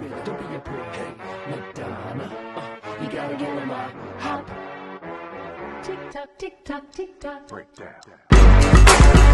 baby, don't be a prick. Hey, Madonna, uh, you gotta give on a hop. Tick tock, tick tock, tick tock. Break down.